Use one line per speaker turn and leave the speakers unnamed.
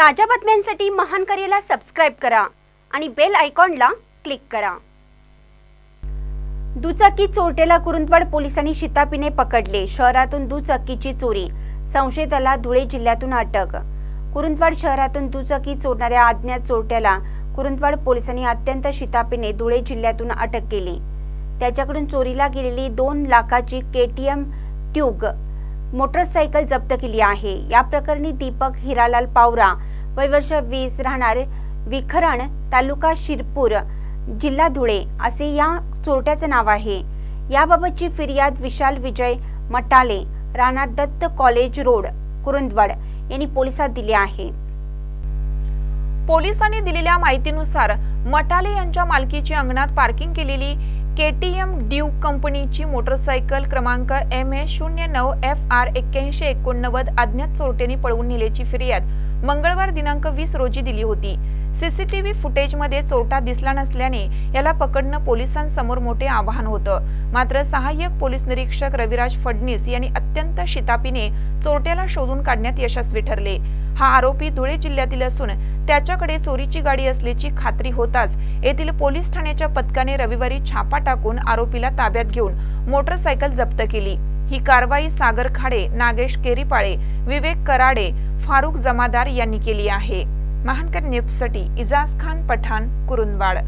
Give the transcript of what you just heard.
ताज्या बातम्यांसाठी महान करेला सबस्क्राईब करा आणि बेल आयकॉनला क्लिक करा. दुचाकी चोरट्याला कुरुंदवाड पोलिसांनी शितापीने पकडले. शहरातून दुचाकीची चोरी संशयिताला धुळे जिल्ह्यातून अटक. कुरुंदवाड शहरातून दुचाकी चोरणाऱ्या अज्ञात चोरट्याला कुरुंदवाड पोलिसांनी अत्यंत शितापीने धुळे जिल्ह्यातून अटक केली. त्याच्याकडून चोरीला गेलेली दोन लाखाची केटीएम ट्यूग मोटरसायकल जप्त केली आहे. या प्रकरणी दीपक हिरालाल पावरा वयवर्ष वीस राहणार विखरण तालुका शिरपूर जिल्हा धुळे असे या चोरट्याचे नाव आहे. याबाबतची फिर्याद विशाल विजय मटाले राहणार दत्त कॉलेज रोड कुरुंदवाड यांनी पोलिसात दिली आहे.
पोलिसांनी दिलेल्या माहितीनुसार मटाले यांच्या मालकीची अंगणात पार्किंग केलेली केटीएम ड्यूक कंपनीची मोटरसायकल क्रमांक एम ए शून्य नऊ एफ आर एक्क्याऐंशी एकोणनव्वद अज्ञात चोरट्यांनी पळवून नेल्याची फिर्याद. मंगळवार दिनांक वीस रोजी दिली होती. सीसीटीव्ही फुटेजमध्ये चोरटा दिसला नसल्याने याला पकडणं पोलिसांसमोर मोठे आव्हान होतं. मात्र सहाय्यक पोलीस निरीक्षक रविराज फडणीस यांनी अत्यंत शितापीने चोरट्याला शोधून काढण्यात यशस्वी ठरले. हा आरोपी धुळे जिल्ह्यातील असून त्याच्याकडे चोरीची गाडी असल्याची खात्री होताच येथील पोलीस ठाण्याच्या पथकाने रविवारी छापा टाकून आरोपीला ताब्यात घेऊन मोटरसायकल जप्त केली. ही कारवाई सागर खाडे नागेश केरीपाळे विवेक कराडे फारुख जमादार यांनी केली आहे. महानकर न्यूजसाठी इजाज खान पठाण कुरुंदवाड.